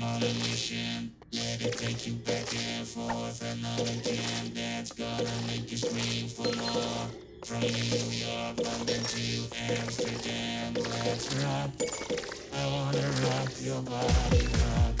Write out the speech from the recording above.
I'm on a mission. Let it take you back and forth. Another jam that's gonna make you scream for more. From New York, London to Amsterdam, let's rock. I wanna rock your body, rock.